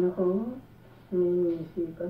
Nako, may misi ka.